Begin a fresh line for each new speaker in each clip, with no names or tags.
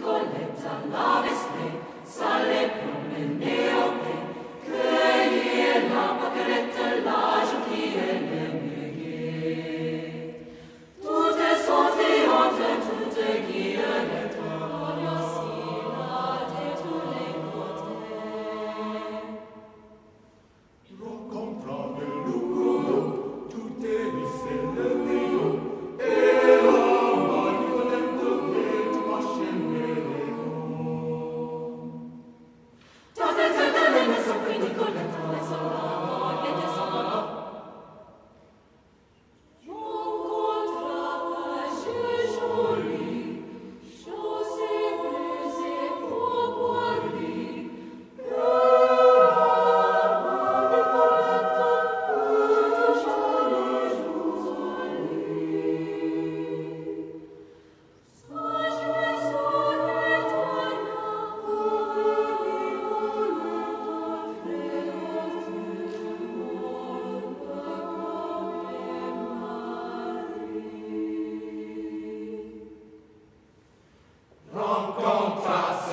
Nicoletta,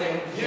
Yeah.